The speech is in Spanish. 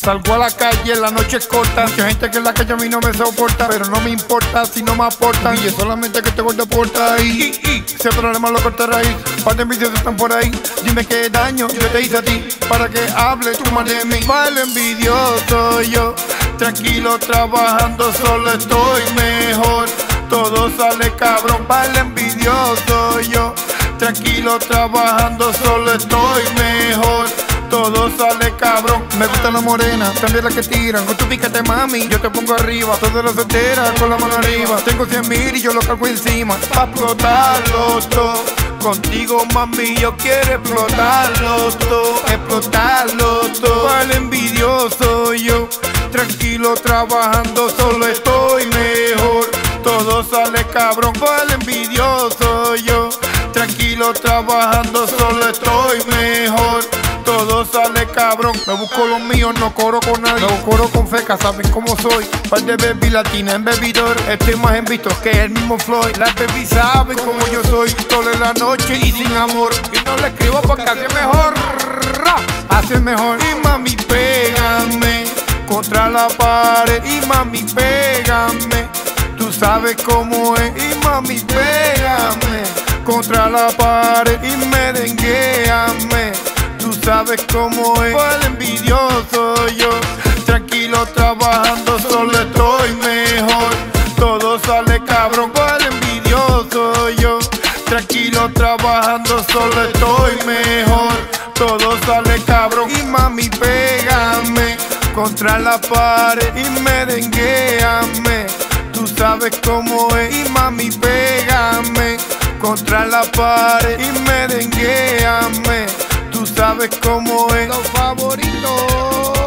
Salgo a la calle, la noche es corta. Mucha gente que en la calle a mí no me soporta, pero no me importa si no me aportan. Y es solamente que te gordo porta ahí. Ese problema lo corta raíz. Par de envidiosos están por ahí. Dime qué daño yo te hice a ti para que hable tú mal de mí. Mal envidioso yo, tranquilo trabajando, solo estoy mejor. Todo sale cabrón, mal envidioso yo, tranquilo trabajando, solo estoy mejor todo sale cabrón. Me gusta la morena, también la que tiran. Con tu piquete, mami, yo te pongo arriba. Todas las solteras con la mano arriba. Tengo 100 mil y yo lo cargo encima. Pa' explotarlo todo. Contigo, mami, yo quiero explotarlo todo. Explotarlo todo. Al envidioso yo. Tranquilo trabajando, solo estoy mejor. Todo sale cabrón, el envidioso yo. Tranquilo trabajando, solo estoy mejor todo sale cabrón. Me busco los míos, no coro con nadie. No coro con feca, saben cómo soy. Par de baby latina en bebidor. Estoy más en visto que el mismo Floyd. Las baby saben cómo yo soy. Toda la noche y sin amor. Y no le escribo porque hace mejor. Hace mejor. Y mami, pégame contra la pared. Y mami, pégame. Tú sabes cómo es. Y mami, pégame contra la pared. Y merengueame sabes cómo es. el envidioso yo, tranquilo trabajando, solo estoy mejor. Todo sale cabrón, el envidioso yo, tranquilo trabajando, solo estoy mejor. Todo sale cabrón y mami pégame contra la pared y merengueame. Tú sabes cómo es y mami pégame contra la pared y merengueame sabes cómo es. Lo favorito.